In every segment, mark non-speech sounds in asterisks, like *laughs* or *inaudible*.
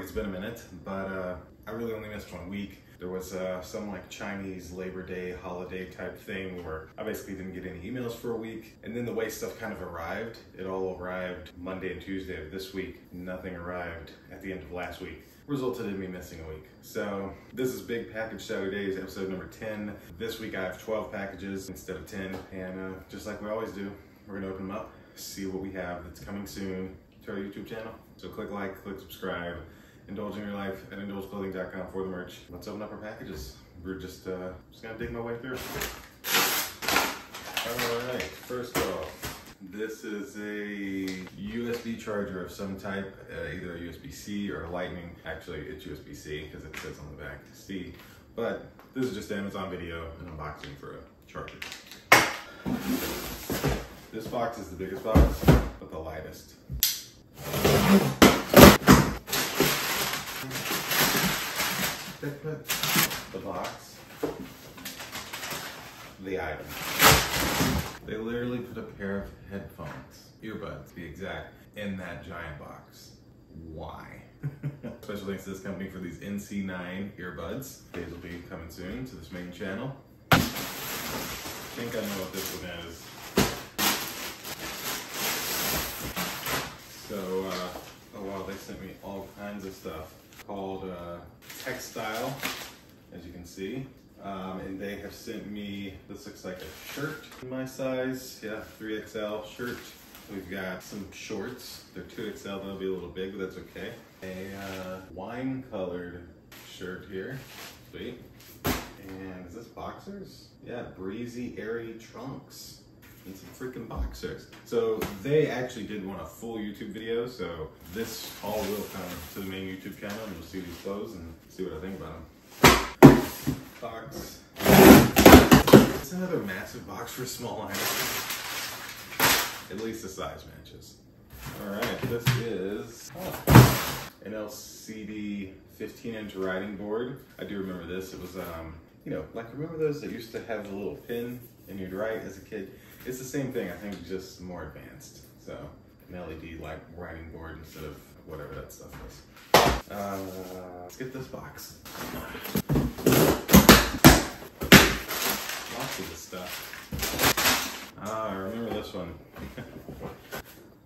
like it's been a minute, but uh, I really only missed one week. There was uh, some like Chinese Labor Day holiday type thing where I basically didn't get any emails for a week. And then the way stuff kind of arrived, it all arrived Monday and Tuesday of this week. Nothing arrived at the end of last week. Resulted in me missing a week. So this is Big Package Saturdays, episode number 10. This week I have 12 packages instead of 10. And uh, just like we always do, we're gonna open them up, see what we have that's coming soon to our YouTube channel. So click like, click subscribe, indulge in your life at indulgeclothing.com for the merch. Let's open up our packages. We're just, uh, just gonna dig my way through. All right, first off, this is a USB charger of some type, uh, either a USB-C or a lightning. Actually, it's USB-C because it says on the back C. But this is just Amazon video, an unboxing for a charger. This box is the biggest box, but the lightest. They put the box, the item. They literally put a pair of headphones, earbuds to be exact, in that giant box. Why? *laughs* Special thanks to this company for these NC9 earbuds. These will be coming soon to this main channel. I think I know what this one is. So, uh, oh wow, they sent me all kinds of stuff called uh, Textale, as you can see. Um, and they have sent me, this looks like a shirt in my size. Yeah, 3XL shirt. We've got some shorts. They're 2XL, that'll be a little big, but that's okay. A uh, wine colored shirt here. Sweet. And is this boxers? Yeah, breezy, airy trunks. Some freaking boxers. So they actually did want a full YouTube video, so this all will come to the main YouTube channel and you'll see these clothes and see what I think about them. Box. It's another massive box for small *laughs* items. At least the size matches. Alright, this is an LCD 15 inch writing board. I do remember this. It was, um, you know, like remember those that used to have the little pin and you'd write as a kid? It's the same thing, I think just more advanced. So, an LED like writing board instead of whatever that stuff is. Uh, let's get this box. Lots of this stuff. Ah, I remember this one.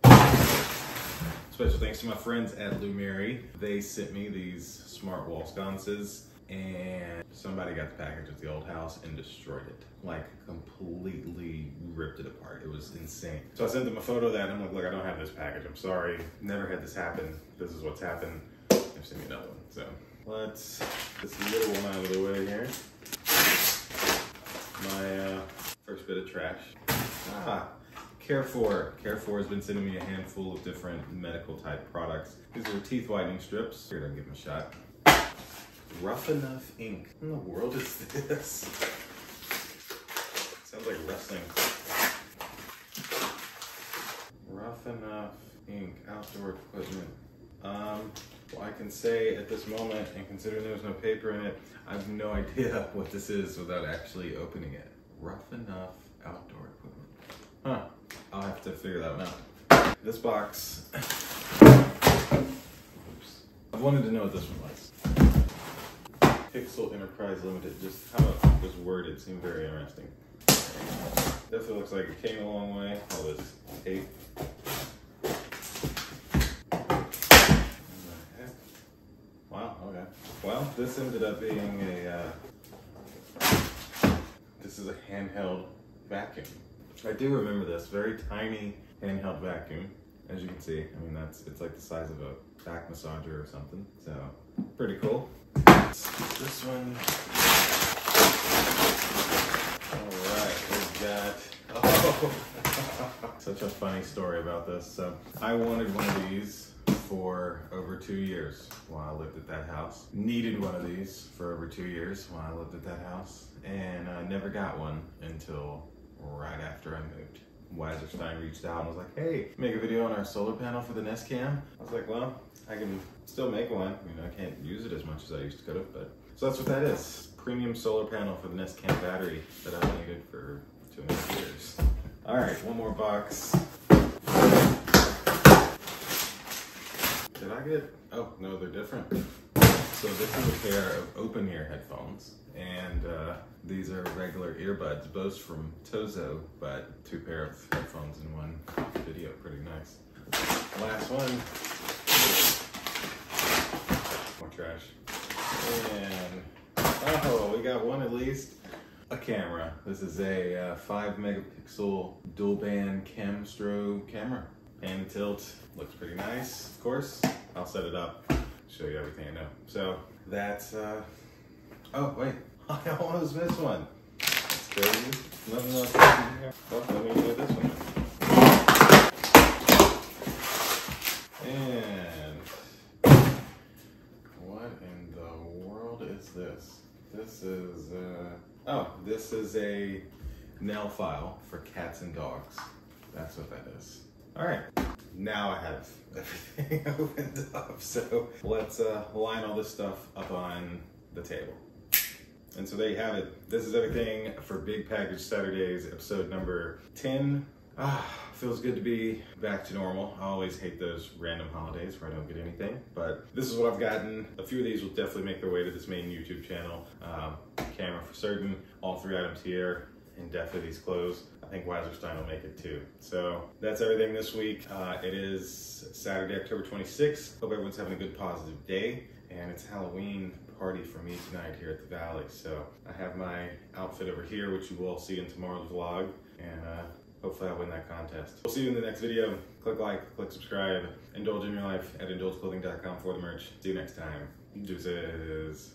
*laughs* Special thanks to my friends at Lumeri. They sent me these smart wall sconces and somebody got the package at the old house and destroyed it. Like completely ripped it apart. It was insane. So I sent them a photo of that and I'm like, look, I don't have this package. I'm sorry. Never had this happen. This is what's happened. They've sent me another one. So let's get this little one out of the way here. My uh, first bit of trash. Ah, Care4. Care4 has been sending me a handful of different medical type products. These are teeth whitening strips. Here, I'll give them a shot. Rough Enough Ink. What in the world is this? Sounds like wrestling. Rough Enough Ink. Outdoor equipment. Um, well, I can say at this moment, and considering there's no paper in it, I have no idea *laughs* what this is without actually opening it. Rough Enough Outdoor Equipment. Huh. I'll have to figure that one out. This box. Oops. I've wanted to know what this one was. Pixel Enterprise Limited. Just how it was worded seemed very interesting. Definitely looks like it came a long way. All this tape. Wow, okay. Well, this ended up being a, uh, this is a handheld vacuum. I do remember this, very tiny handheld vacuum. As you can see, I mean, that's, it's like the size of a back massager or something. So, pretty cool. This one. All right, we've got, oh, *laughs* such a funny story about this. So, I wanted one of these for over two years while I lived at that house. Needed one of these for over two years while I lived at that house. And I never got one until right after I moved. Wasserstein reached out and was like, hey, make a video on our solar panel for the Nest Cam. I was like, well, I can still make one. I mean, I can't use it as much as I used to could have, but. So that's what that is. Premium solar panel for the Nest Cam battery that I've needed for two and a half years. All right, one more box. Did I get, oh, no, they're different. So this is a pair of open ear headphones, and uh, these are regular earbuds, both from Tozo, but two pair of headphones in one video, pretty nice. Last one, more trash. And, oh, we got one at least. A camera. This is a uh, 5 megapixel dual band cam strobe camera. Pan tilt. Looks pretty nice, of course. I'll set it up, show you everything I know. So that's, uh, oh wait, *laughs* I almost missed one. Nothing else in here. Well, let me do this one. And what in the world is this? This is, uh, oh, this is a nail file for cats and dogs. That's what that is. All right, now I have everything *laughs* opened up. So let's uh, line all this stuff up on the table. And so there you have it. This is everything for Big Package Saturdays, episode number 10. Ah, feels good to be back to normal. I always hate those random holidays where I don't get anything, but this is what I've gotten. A few of these will definitely make their way to this main YouTube channel. Um, camera for certain, all three items here, and definitely these clothes. I think Wasserstein will make it too. So that's everything this week. Uh, it is Saturday, October 26th. Hope everyone's having a good positive day. And it's Halloween party for me tonight here at the Valley. So I have my outfit over here, which you will see in tomorrow's vlog. And uh, hopefully I'll win that contest. We'll see you in the next video. Click like, click subscribe, indulge in your life at indulgeclothing.com for the merch. See you next time. Deuces.